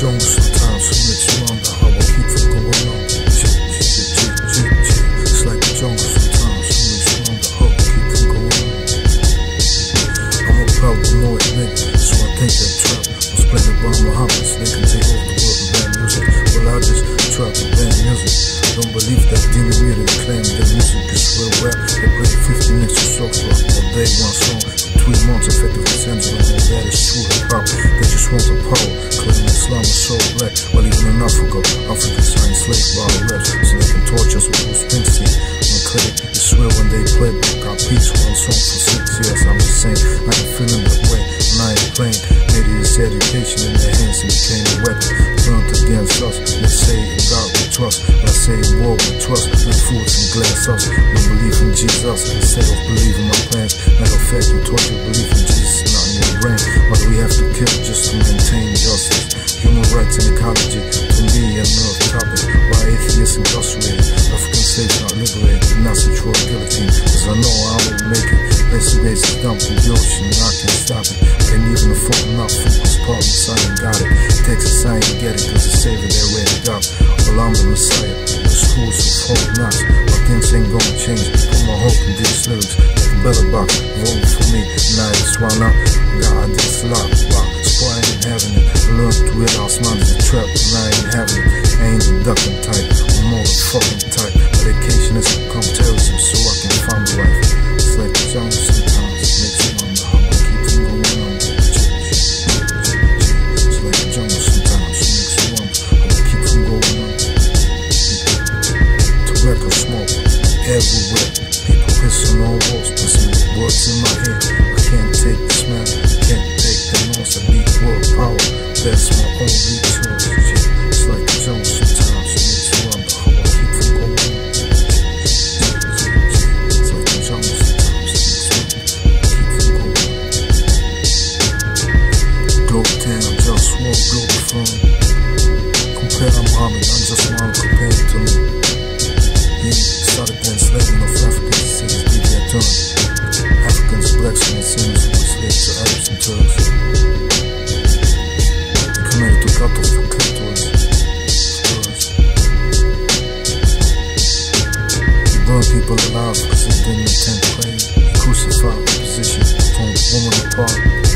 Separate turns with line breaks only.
zone sometimes from the charm, how I keep from going on. It's like a sometimes from the charm, how I keep from going on. I'm a paranoid nigga, so I think that trap was planted by Muhammad's nigga. Maybe it's education in their hands and became a weapon. Turned against us, they say God we trust. I say war we trust, with fools and glass us. We believe in Jesus instead of believing my plans. Matter of fact, you taught you it. They dumped in the ocean, I can't stop it. Can't even afford enough for my partners, I ain't got it. Texas, I ain't get it, cause the savior they already got. Well, I'm the messiah, the schools of hope not. But things ain't gonna change. Put my hope in these lyrics, like a better box. Vote for me, now it's why not? God, this lot, rock. So I ain't having it. I learned to realize mine is a trap, and I ain't having it. I ain't the ducking type, I'm more the fucking type. Medication has become terrorism, so everywhere. People pissing on walls, pissing words in my head. I can't take the smell, can't take the noise. I need world power. That's my only people allowed to persist in the 10th grade. Crucified position, from woman apart.